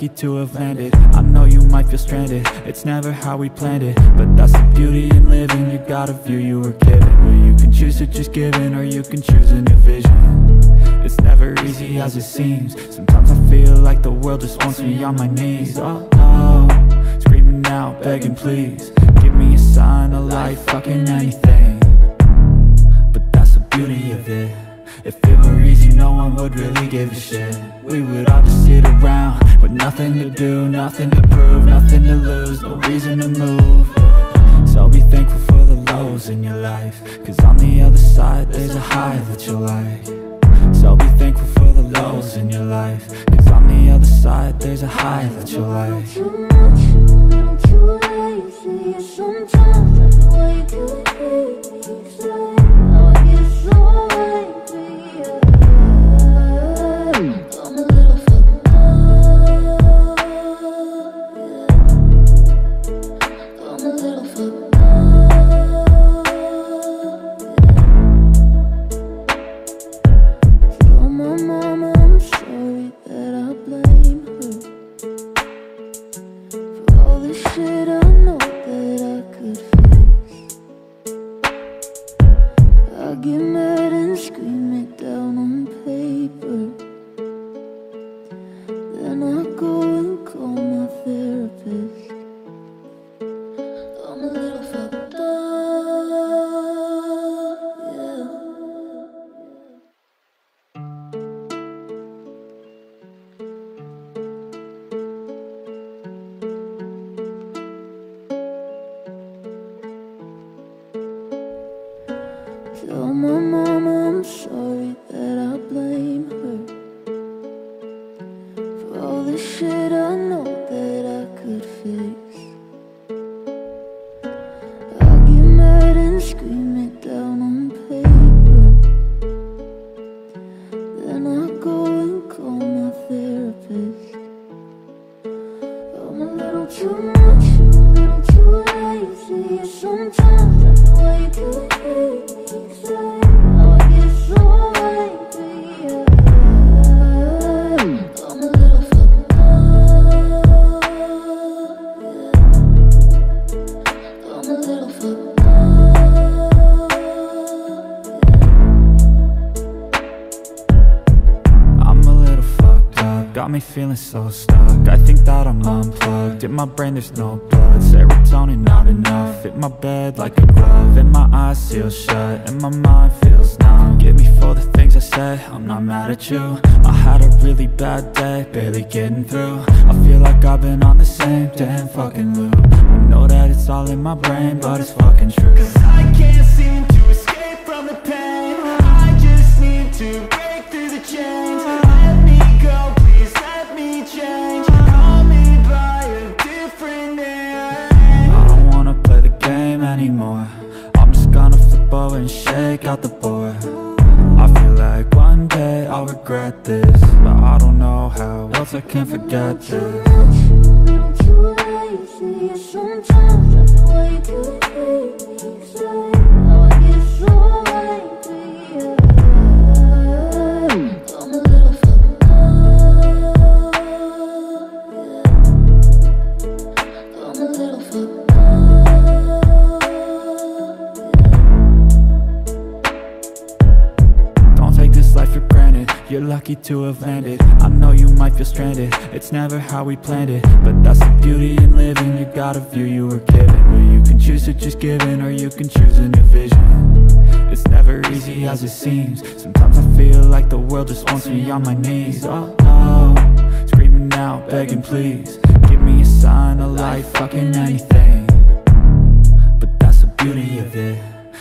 lucky to have landed. I know you might feel stranded. It's never how we planned it But that's the beauty in living. You got a view you were given Well you can choose to just give in Or you can choose a new vision. It's never easy as it seems. Sometimes I feel like the world just wants me on my knees. Oh no Screaming out, begging please. Give me a sign of life, fucking anything. But that's the beauty of it. If it were easy, no one would really give a shit. We would all just sit around with nothing to do, nothing to prove, nothing to lose No reason to move. So be thankful for the lows in your life Cause on the other side there's a high that you'll like. So be thankful for the lows in your life Cause on the other side there's a high that you'll like. Sometimes I wake up feeling so stuck. I think that I'm unplugged. In my brain there's no lucky to have landed. I know you might feel stranded. It's never how we planned it But that's the beauty in living. You got a view you were given Where you can choose to just give in Or you can choose a new vision. It's never easy as it seems. Sometimes I feel like the world just wants me on my knees. Oh no Screaming out, begging please Give me a sign, a light, fucking anything. But that's the beauty of it.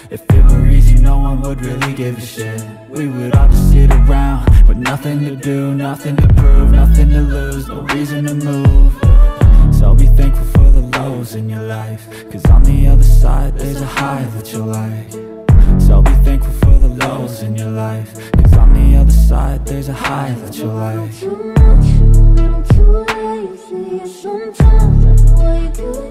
If it were would really give a shit. We would all just sit around With nothing to do, nothing to prove Nothing to lose, no reason to move. So be thankful for the lows in your life Cause on the other side, there's a high that you'll like. So be thankful for the lows in your life Cause on the other side, there's a high that you'll like. Sometimes I wake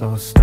so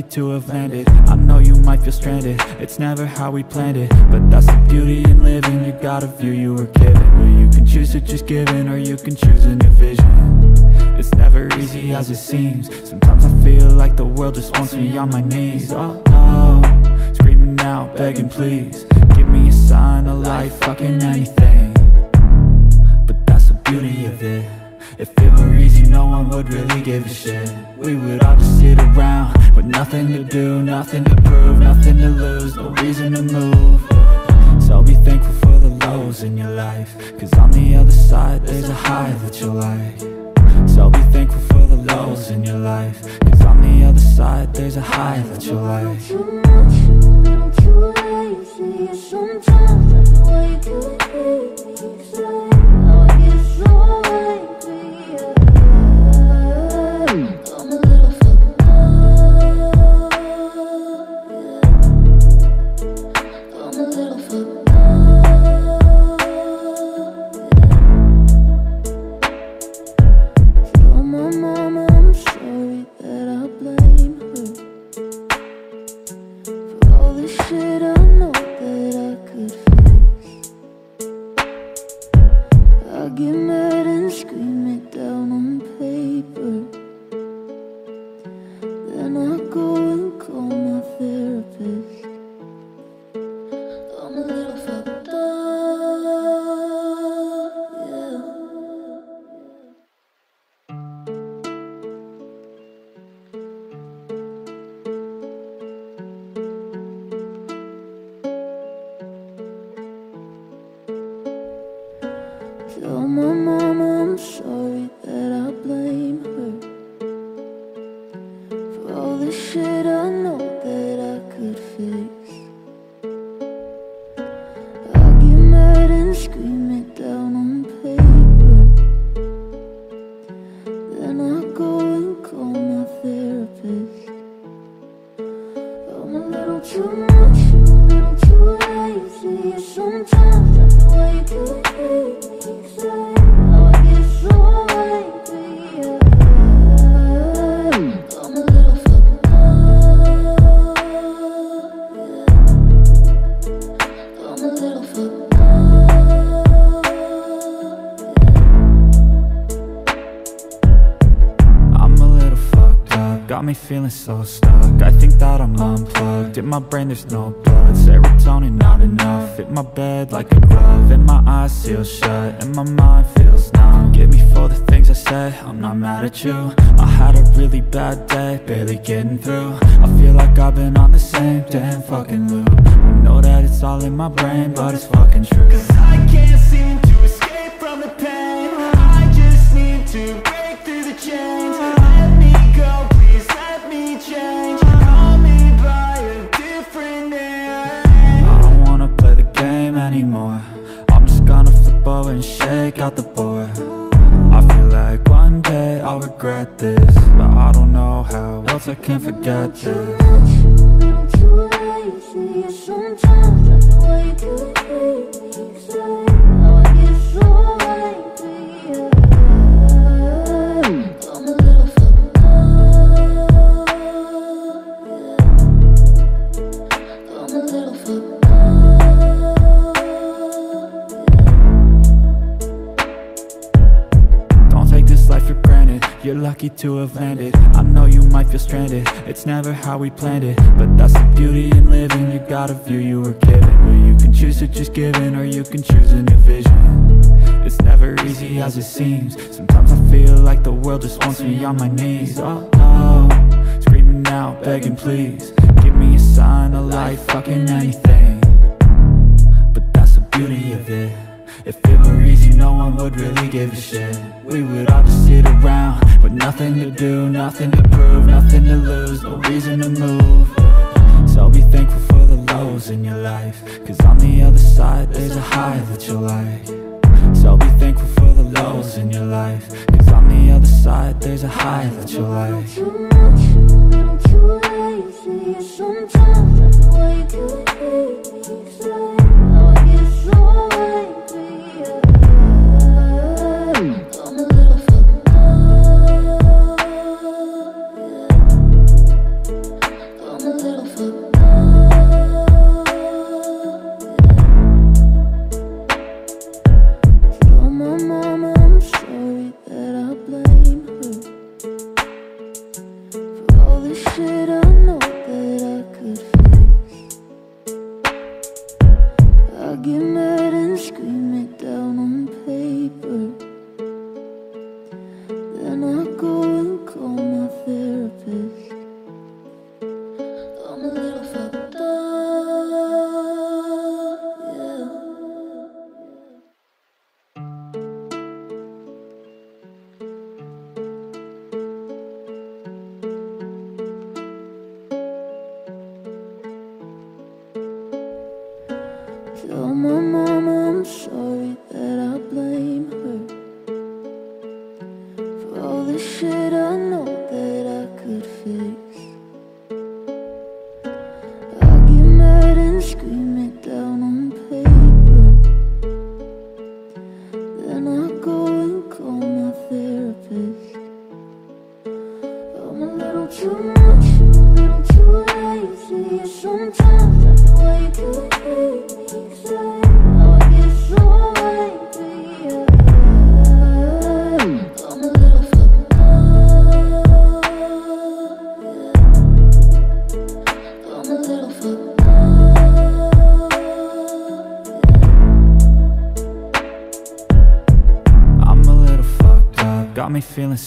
lucky to have landed. I know you might feel stranded. It's never how we planned it. But that's the beauty in living. You got a view you were given. Where you can choose to just give in Or you can choose a new vision. It's never easy as it seems. Sometimes I feel like the world just wants me on my knees. Oh no Screaming out, begging please. Give me a sign, a light, fucking anything. But that's the beauty of it. If it were one would really give a shit. We would all just sit around With nothing to do, nothing to prove Nothing to lose, no reason to move. So be thankful for the lows in your life Cause on the other side, there's a high that you'll like. So be thankful for the lows in your life Cause on the other side, there's a high that you'll like. Too much, too lazy. Sometimes I wake lucky to have landed. I know you might feel stranded. It's never how we planned it. But that's the beauty in living. You got a view you were given. Well you can choose to just give in Or you can choose a new vision. It's never easy as it seems. Sometimes I feel like the world just wants me on my knees. Oh, oh. Screaming out, begging please. Give me a sign of life, fucking anything. But that's the beauty of it. If it were easy, no one would really give a shit. We would all just sit around with nothing to do, nothing to prove, nothing to lose, no reason to move. So be thankful for the lows in your life Cause on the other side there's a high that you like. So be thankful for the lows in your life Cause on the other side there's a high that you like. Sometimes I wake up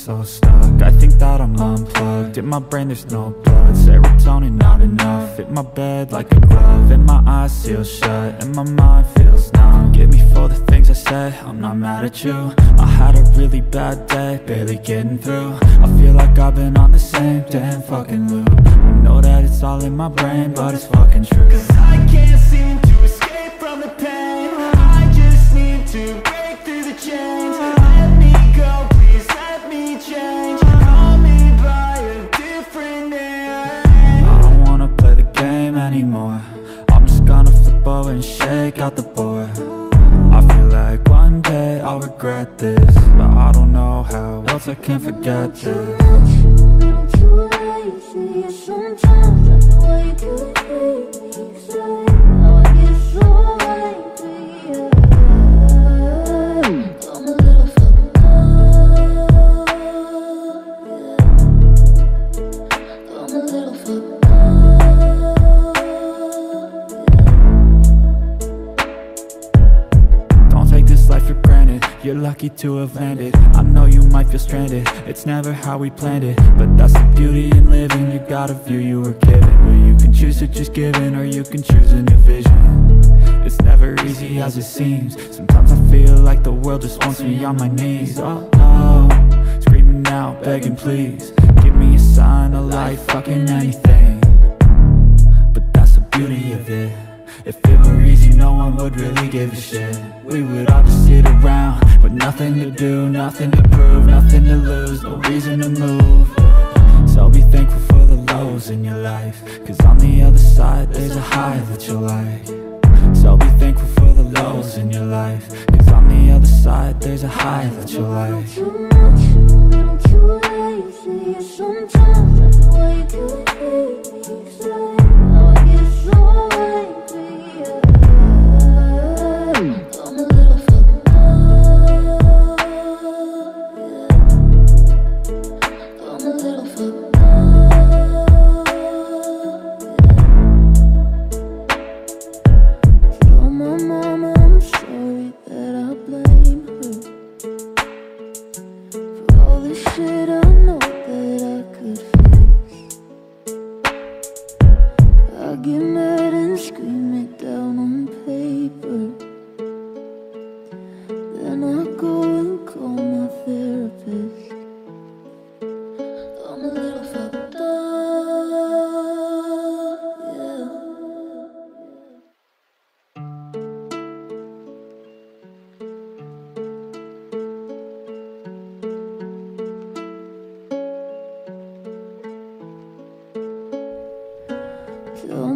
so stuck. I think that I'm unplugged In my brain there's no lucky to have landed. I know you might feel stranded. It's never how we planned it. But that's the beauty in living. You got a view you were given. Well, you can choose to just give in Or you can choose a new vision. It's never easy as it seems. Sometimes I feel like the world just wants me on my knees. Oh, oh. Screaming out, begging please. Give me a sign of life, fucking anything. But that's the beauty of it. If it were would really give a shit. We would all just sit around With nothing to do, nothing to prove Nothing to lose, no reason to move. So be thankful for the lows in your life Cause on the other side there's a high that you like. So be thankful for the lows in your life Cause on the other side there's a high that you like. Too much, too much, too lazy. Sometimes I wake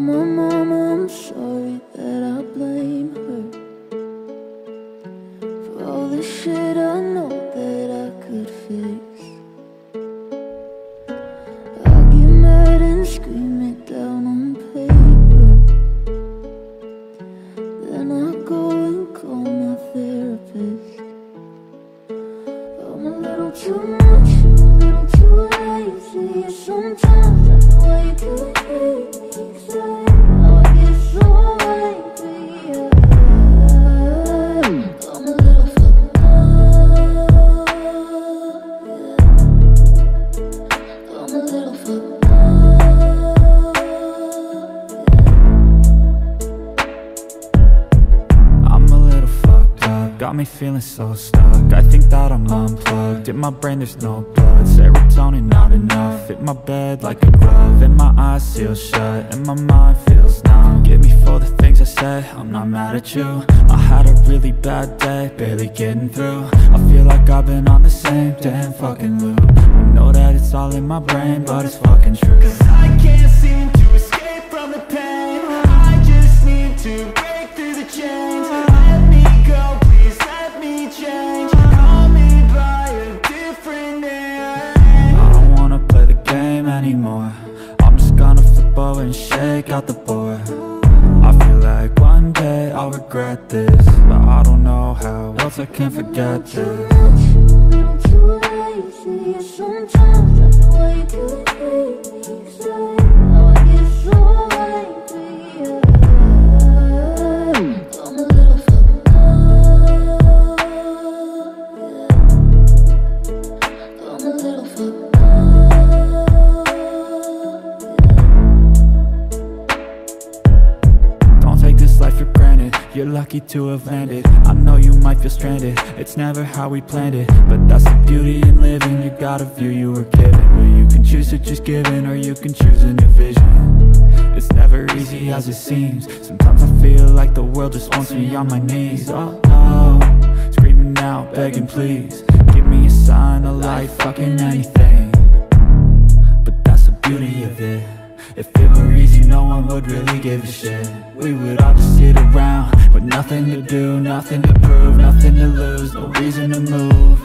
mama so lucky to have landed. I know you might feel stranded. It's never how we planned it But that's the beauty in living. You got a view you were given. Where you can choose to just give in Or you can choose a new vision. It's never easy as it seems. Sometimes I feel like the world just wants me on my knees. Oh no Screaming out, begging please. Give me a sign, a light, fucking anything. But that's the beauty of it. If it were easy, no one would really give a shit. We would all just sit around With nothing to do, nothing to prove Nothing to lose, no reason to move.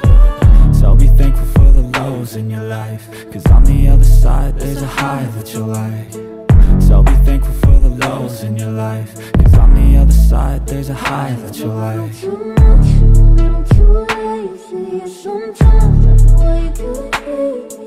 So be thankful for the lows in your life Cause on the other side, there's a high that you'll like. So be thankful for the lows in your life Cause on the other side, there's a high that you'll like. Sometimes I feel like you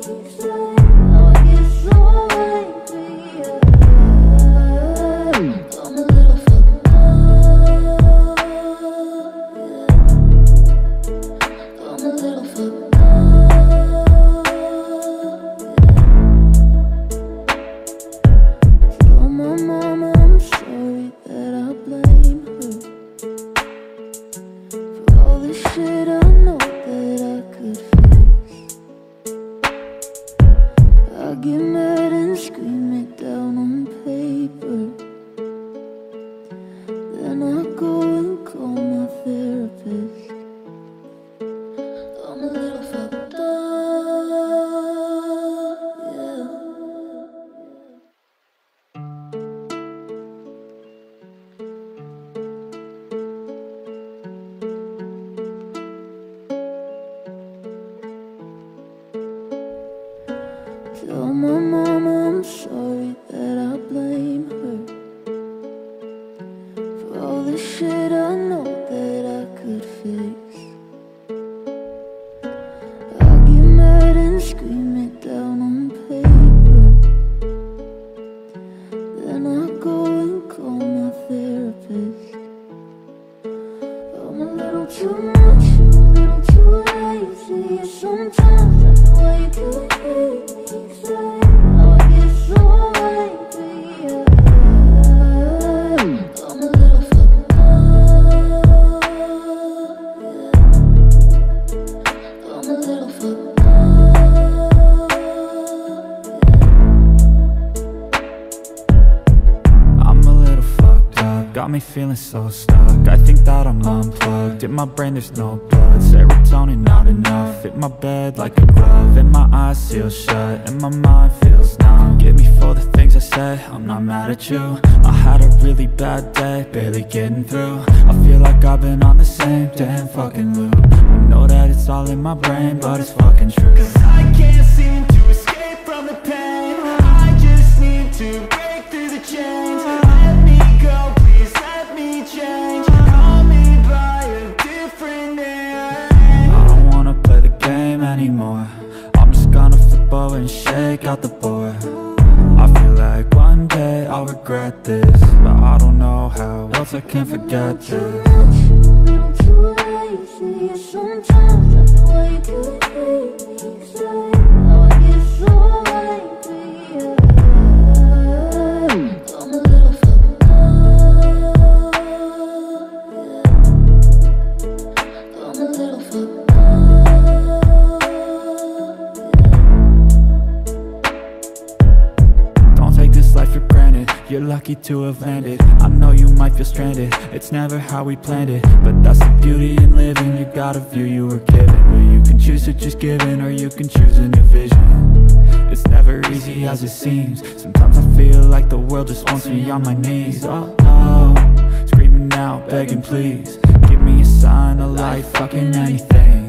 lucky to have landed. I know you might feel stranded. It's never how we planned it. But that's the beauty in living. You got a view you were given. Where you can choose to just give in Or you can choose a new vision. It's never easy as it seems. Sometimes I feel like the world just wants me on my knees. Oh no Screaming out, begging please. Give me a sign, of life, fucking anything.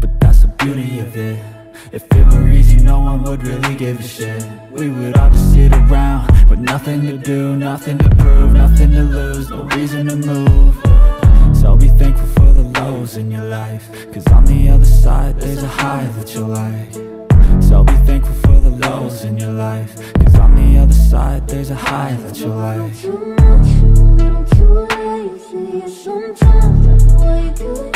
But that's the beauty of it. If it were easy, no one would really give a shit. We would all just sit around With nothing to do, nothing to prove Nothing to lose, no reason to move. So be thankful for the lows in your life Cause on the other side, there's a high that you'll like. So be thankful for the lows in your life Cause on the other side, there's a high that you'll like. Sometimes I you hate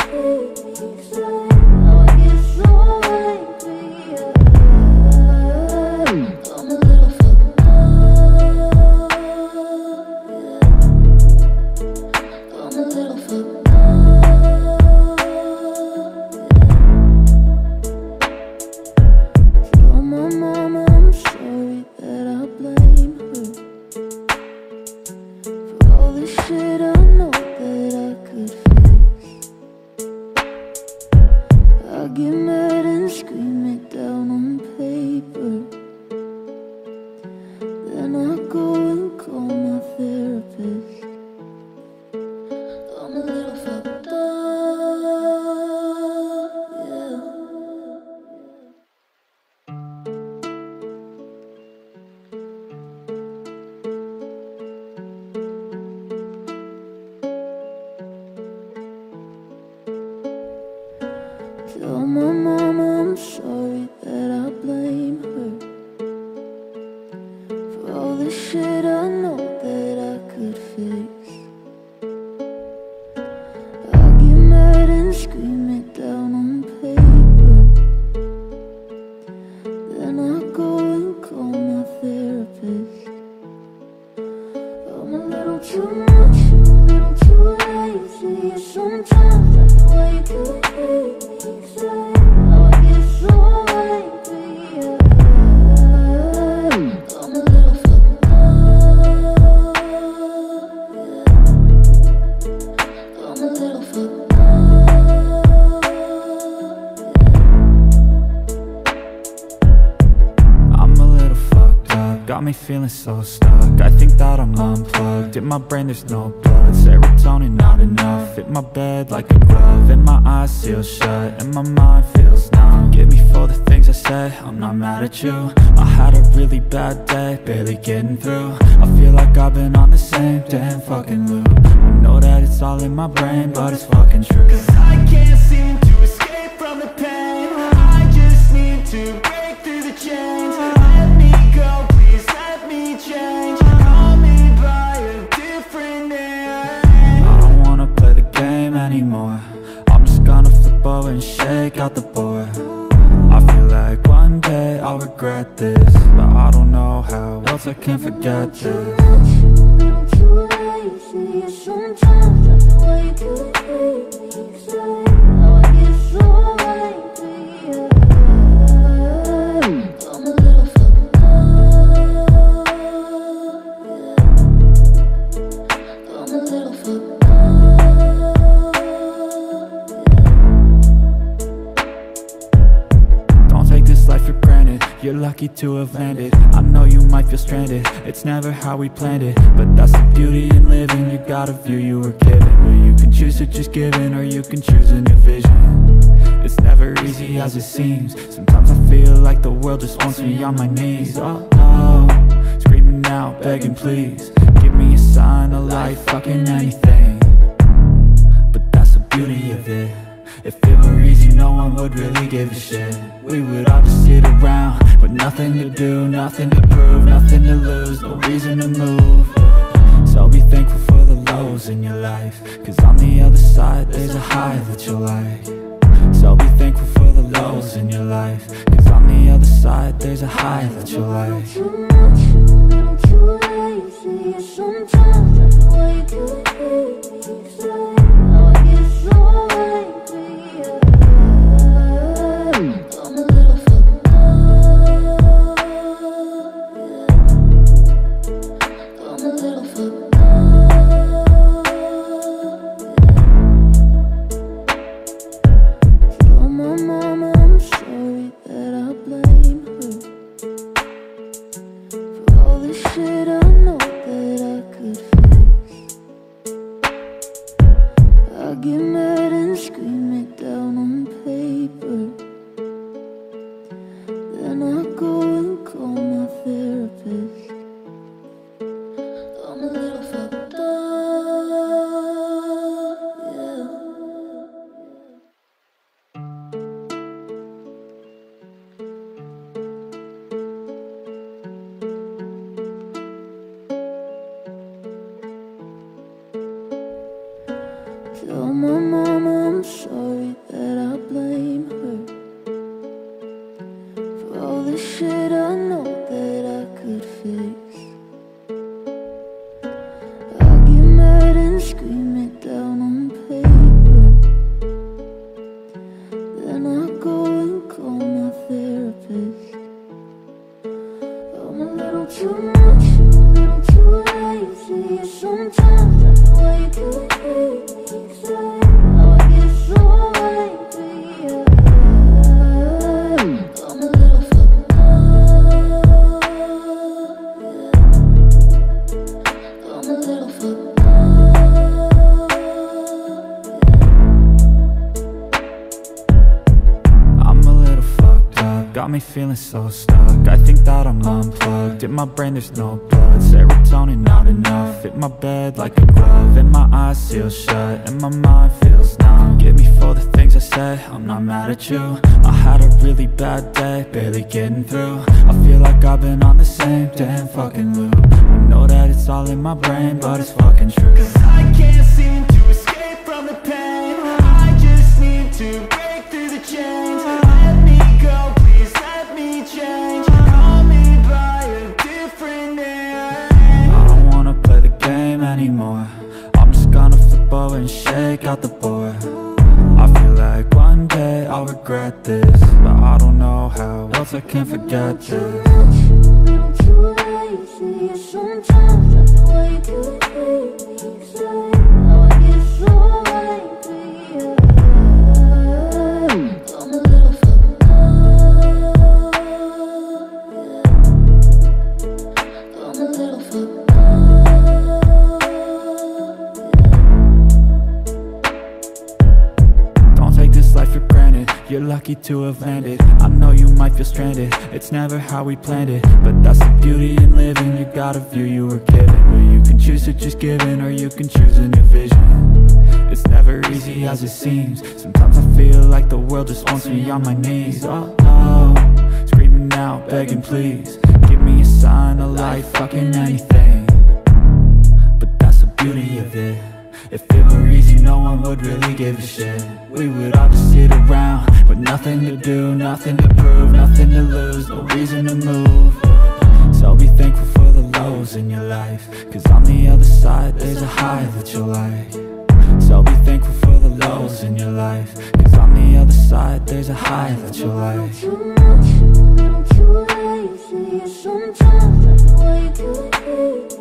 brand new snow. lucky to have landed. I know you might feel stranded. It's never how we planned it But that's the beauty in living. You got a view you were given Well, you can choose to just give in Or you can choose a new vision. It's never easy as it seems. Sometimes I feel like the world just wants me on my knees. Oh, oh. Screaming out, begging please. Give me a sign of life, fucking anything. But that's the beauty of it. If it were easy no one would really give a shit. We would all just sit around With nothing to do, nothing to prove Nothing to lose, no reason to move. So be thankful for the lows in your life Cause on the other side there's a high that you'll like. So be thankful for the lows in your life Cause on the other side there's a high that you'll like. Sometimes so slow. lucky to have landed. I know you might feel stranded. It's never how we planned it But that's the beauty in living. You got a view you were given Where you can choose to just give in Or you can choose a new vision. It's never easy as it seems. Sometimes I feel like the world just wants me on my knees. Oh, oh Screaming out, begging please Give me a sign, of life, fucking anything. But that's the beauty of it. If it were easy no one would really give a shit. We would all just sit around With nothing to do, nothing to prove Nothing to lose, no reason to move. So be thankful for the lows in your life Cause on the other side there's a high that you'll like. So be thankful for the lows in your life Cause on the other side there's a high that you'll like. Sometimes I feel like you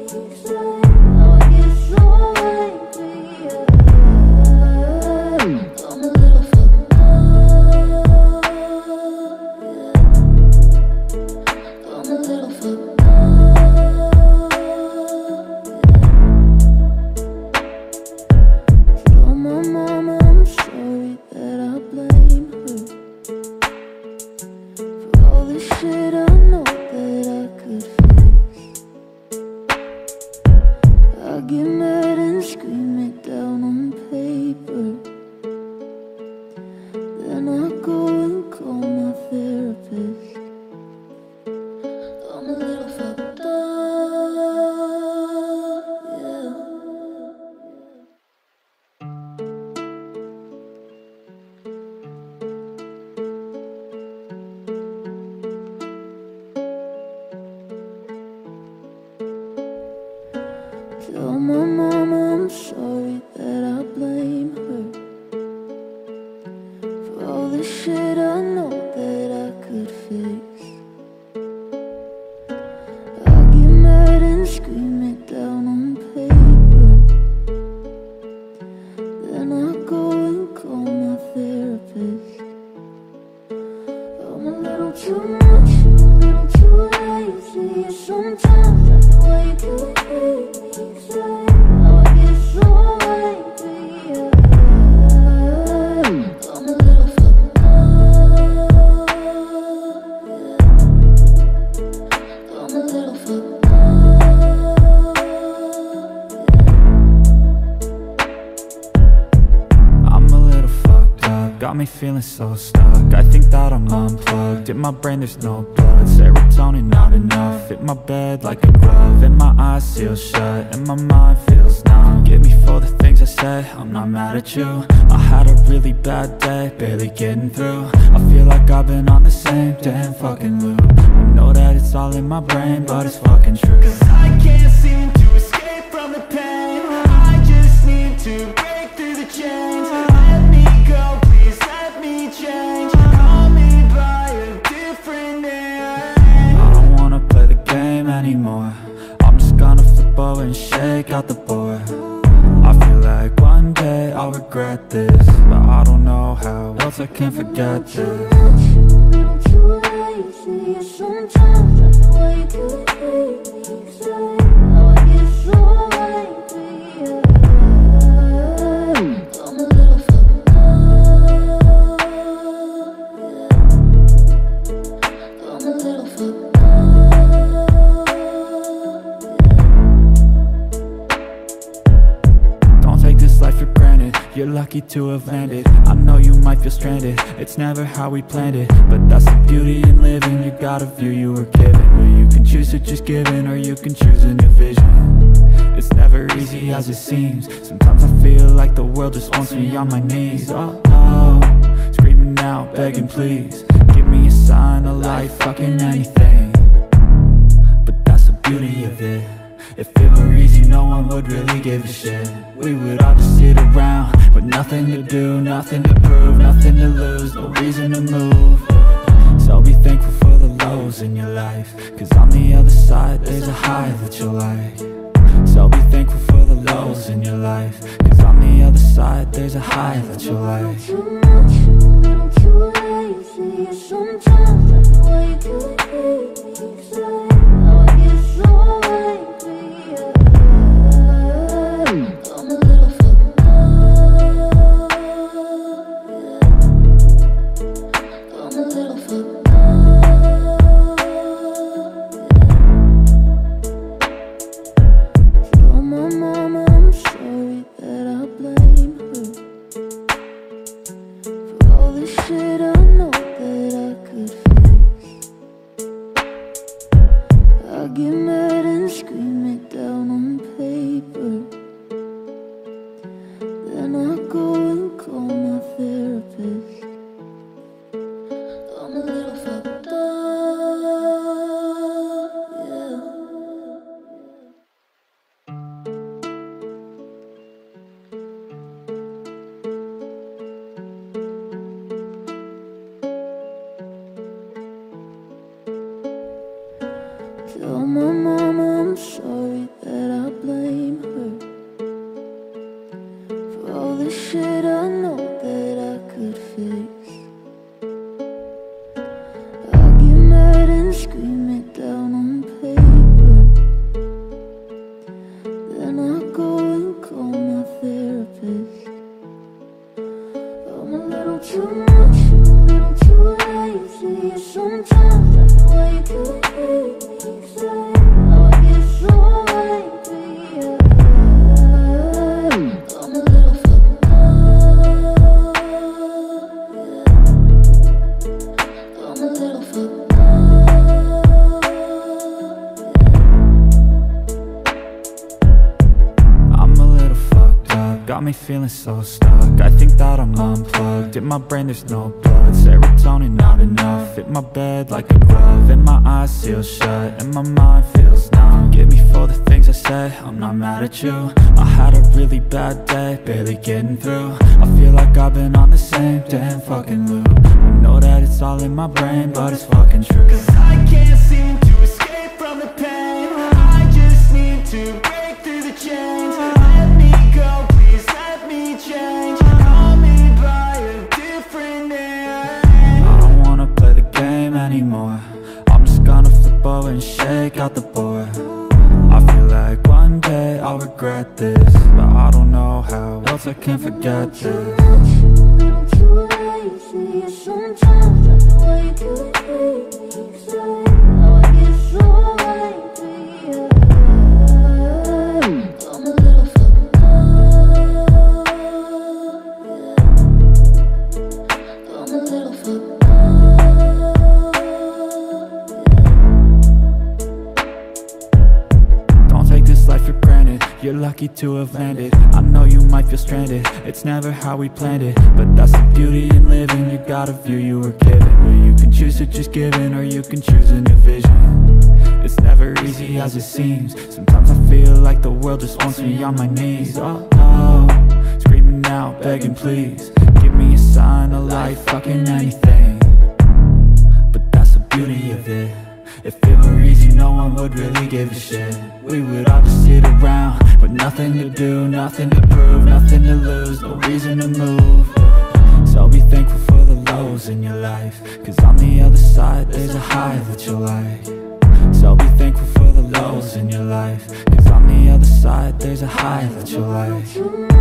lucky to have landed. I know you might feel stranded, it's never how we planned it. But that's the beauty in living, you got a view you were given. Where you can choose to just give in, or you can choose a new vision. It's never easy as it seems. Sometimes I feel like the world just wants me on my knees. Oh, oh, screaming out, begging please. Give me a sign, a light, fucking anything. But that's the beauty of it. If it were easy, no one would really give a shit. We would all just sit around nothing to do, nothing to prove Nothing to lose, no reason to move. So be thankful for the lows in your life Cause on the other side, there's a high that you'll like. So be thankful for the lows in your life Cause on the other side, there's a high that you'll like unplugged, in my lucky to have landed. I know you might feel stranded. It's never how we planned it. But that's the beauty in living. You got a view you were given. Where you can choose to just give in Or you can choose a new vision. It's never easy as it seems. Sometimes I feel like the world just wants me on my knees. Oh, oh. Screaming out, begging please. Give me a sign, a light, fucking anything. But that's the beauty of it. If it were easy, no one would really give a shit. We would all just sit around With nothing to do, nothing to prove Nothing to lose, no reason to move. So be thankful for the lows in your life Cause on the other side, there's a high that you'll like. So be thankful for the lows in your life Cause on the other side, there's a high that you'll like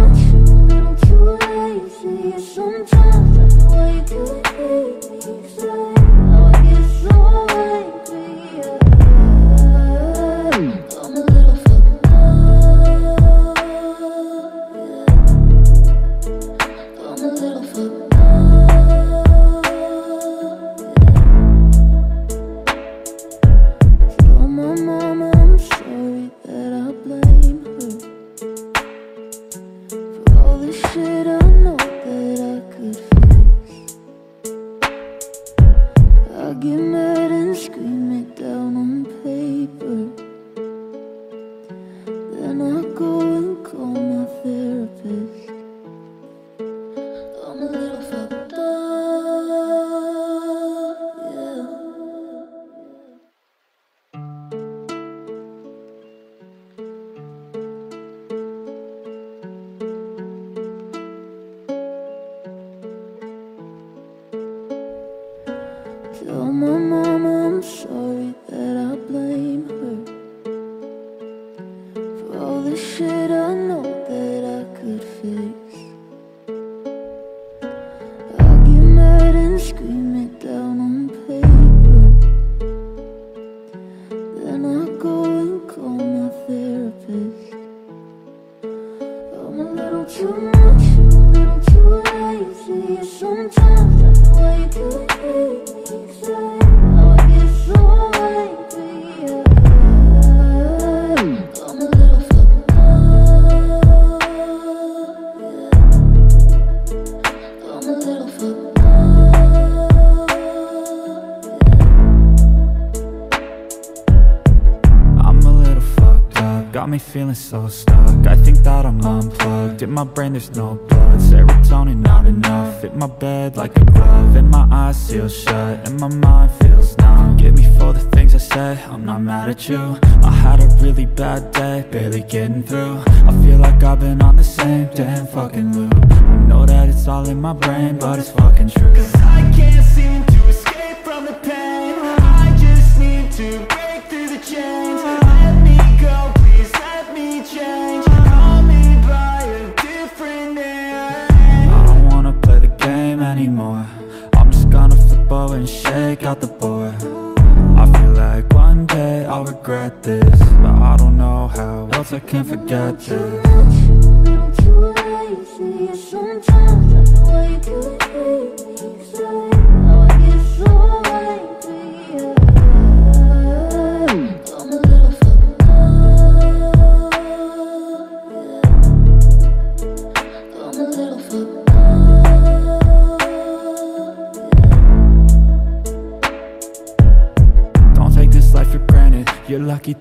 so stuck. I think that I'm unplugged, in my brain there's no blood Serotonin not enough, fit my bed like a glove. And my eyes seal shut, and my mind feels numb. Get me for the things I said, I'm not mad at you. I had a really bad day, barely getting through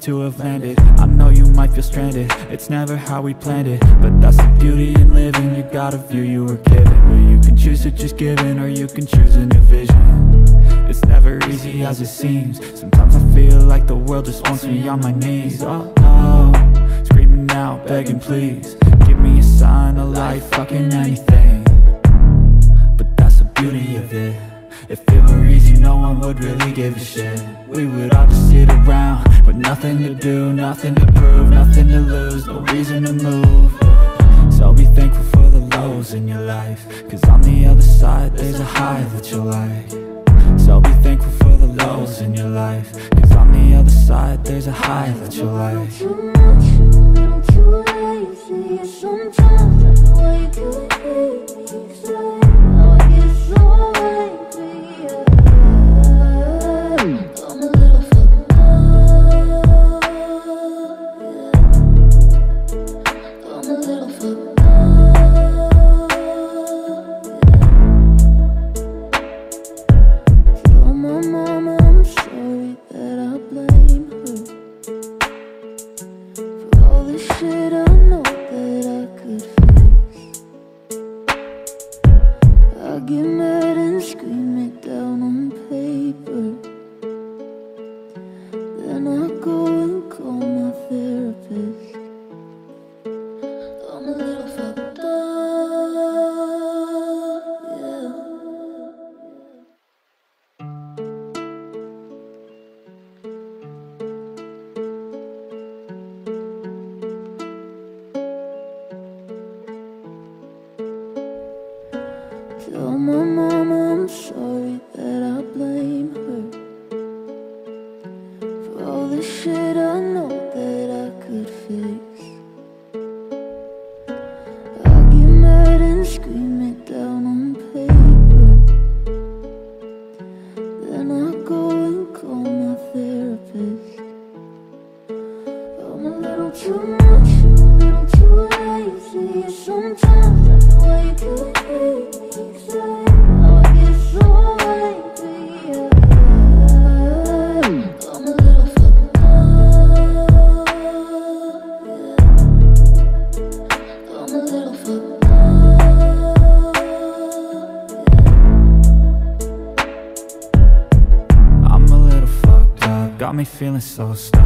To have landed. I know you might feel stranded. It's never how we planned it. But that's the beauty in living. You got a view you were given. Where you can choose to just give in Or you can choose a new vision. It's never easy as it seems. Sometimes I feel like the world just wants me on my knees. Oh no Screaming out, begging please. Give me a sign, a light, fucking anything. But that's the beauty of it If it were easy, no one would really give a shit. We would all just sit around With nothing to do, nothing to prove Nothing to lose, no reason to move. So be thankful for the lows in your life Cause on the other side, there's a high that you'll like. So be thankful for the lows in your life Cause on the other side, there's a high that you'll like. Sometimes I wake up so strong.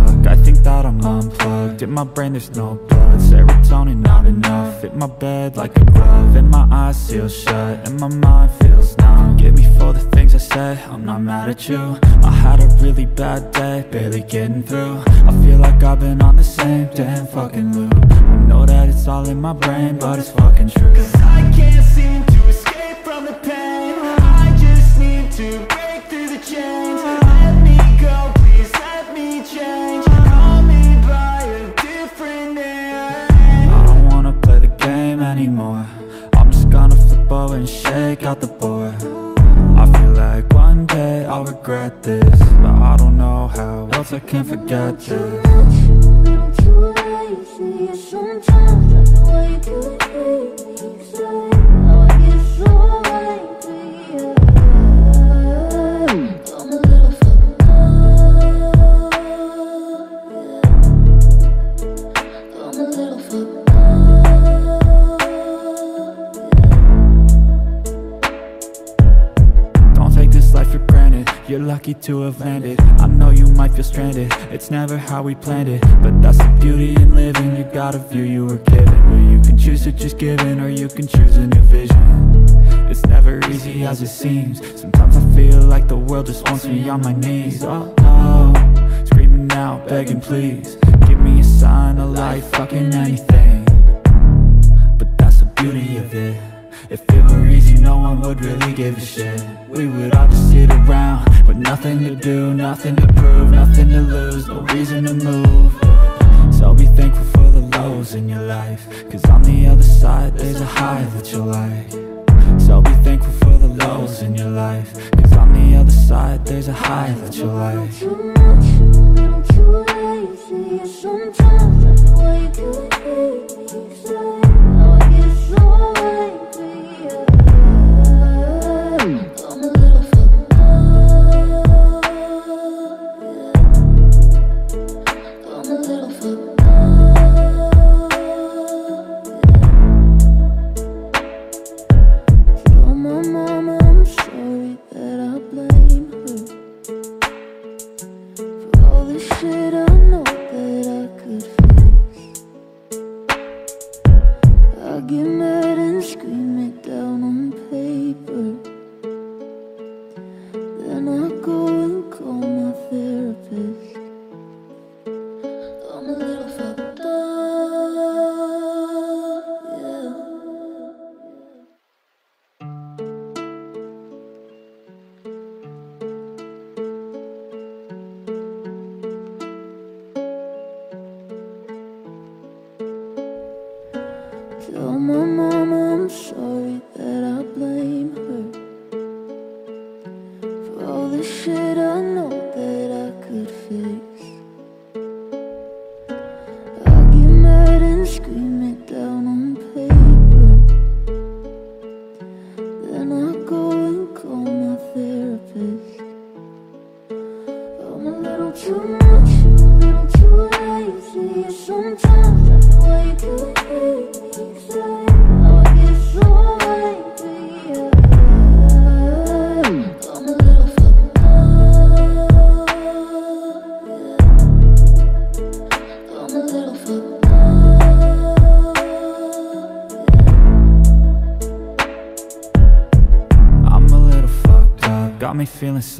lucky to have landed. I know you might feel stranded. It's never how we planned it. But that's the beauty in living. You got a view you were given. Well you can choose to just give in Or you can choose a new vision. It's never easy as it seems. Sometimes I feel like the world just wants me on my knees. Oh no Screaming out, begging please. Give me a sign, of life, fucking anything. But that's the beauty of it. If it were easy, no one would really give a shit. We would all just sit around with nothing to do, nothing to prove, nothing to lose No reason to move. So be thankful for the lows in your life Cause on the other side there's a high that you'll like. So be thankful for the lows in your life Cause on the other side there's a high that you'll like.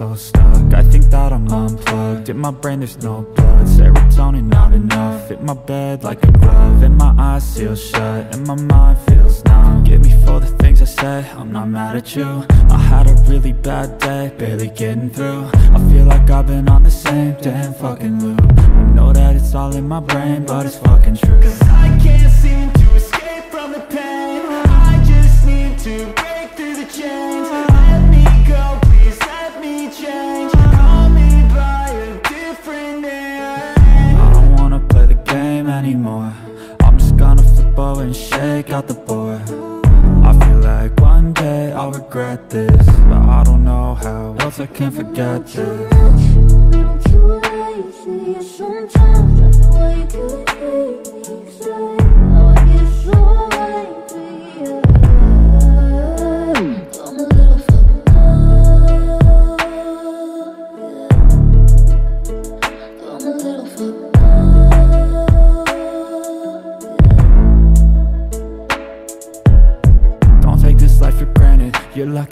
so stuck. I think that I'm unplugged In my brain there's no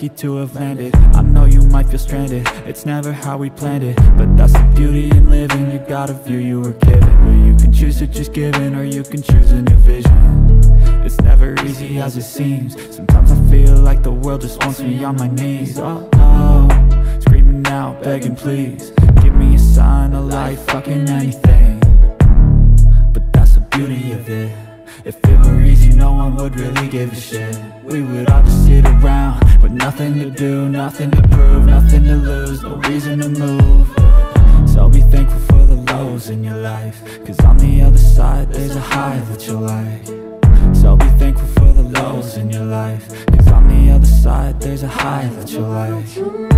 lucky to have landed. I know you might feel stranded, it's never how we planned it But that's the beauty in living, you got a view you were given Where you can choose to just give in, or you can choose a new vision. It's never easy as it seems. Sometimes I feel like the world just wants me on my knees. Oh no, screaming out, begging please. Give me a sign, a light, fucking anything. But that's the beauty of it. If it were easy, no one would really give a shit. We would all just sit around With nothing to do, nothing to prove Nothing to lose, no reason to move. So be thankful for the lows in your life. Cause on the other side, there's a high that you'll like. So be thankful for the lows in your life. Cause on the other side, there's a high that you'll like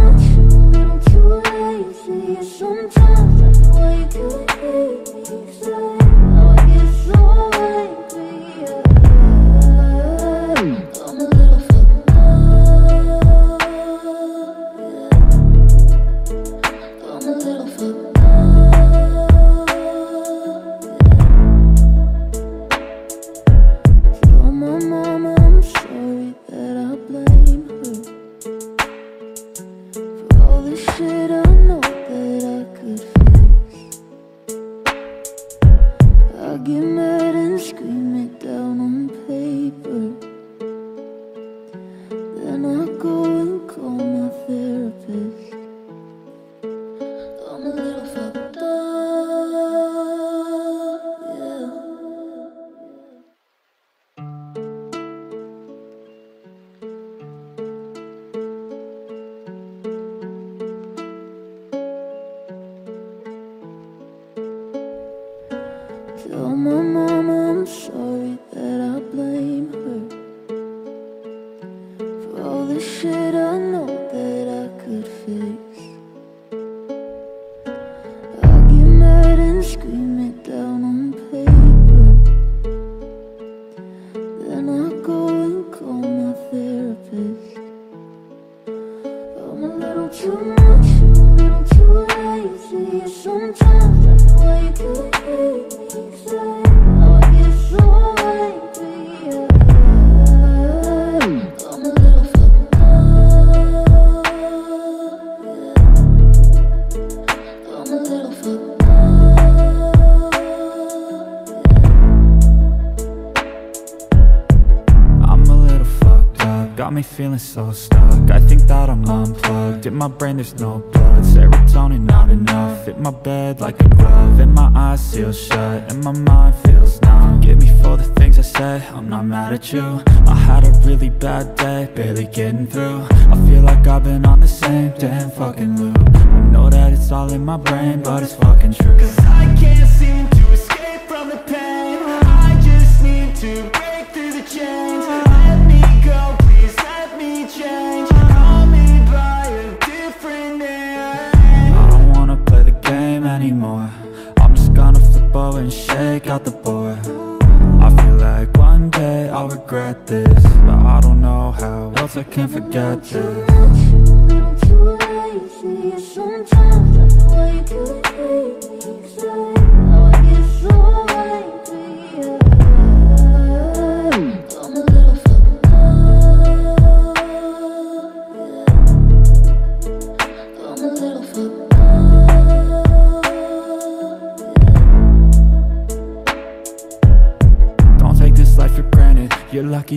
Tell so stuck. I think that I'm unplugged, in my brain there's no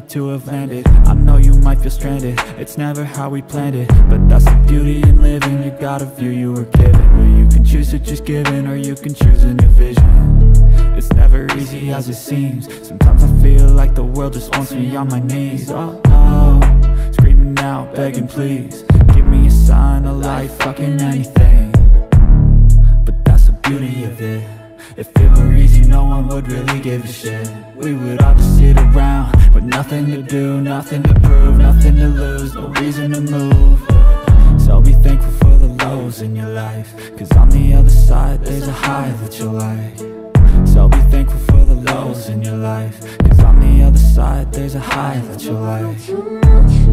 To have landed. I know you might feel stranded. It's never how we planned it. But that's the beauty in living. You got a view you were given. You can choose to just give in Or you can choose a new vision. It's never easy as it seems. Sometimes I feel like the world just wants me on my knees. Oh no Screaming out, begging please. Give me a sign, a light, fucking anything. But that's the beauty of it If it were easy, no one would really give a shit. We would all just sit around With nothing to do, nothing to prove Nothing to lose, no reason to move. So be thankful for the lows in your life Cause on the other side, there's a high that you'll like. So be thankful for the lows in your life Cause on the other side, there's a high that you'll like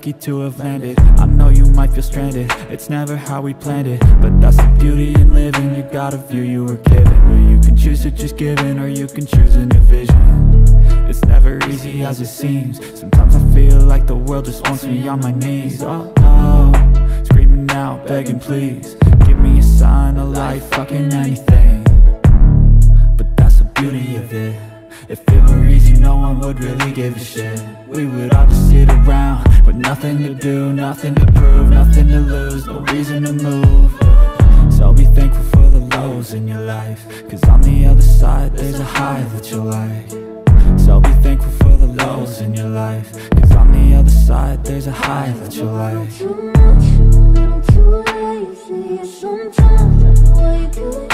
lucky to have landed. I know you might feel stranded. It's never how we planned it. But that's the beauty in living. You got a view you were given. Well, you can choose to just give in Or you can choose a new vision. It's never easy as it seems. Sometimes I feel like the world just wants me on my knees. Oh, oh. Screaming out, begging please. Give me a sign, of life, fucking anything. But that's the beauty of it. If it were easy, no one would really give a shit. We would all just sit around With nothing to do, nothing to prove Nothing to lose, no reason to move. So be thankful for the lows in your life Cause on the other side, there's a high that you'll like. So be thankful for the lows in your life Cause on the other side, there's a high that you'll like. Too much, too lazy Sometimes I wake up